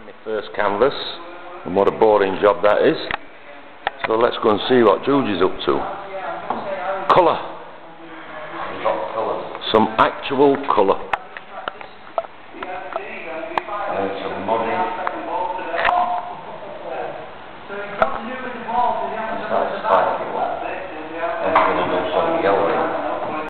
find my first canvas and what a boring job that is. So let's go and see what George up to. Colour. Some actual colour. And some money.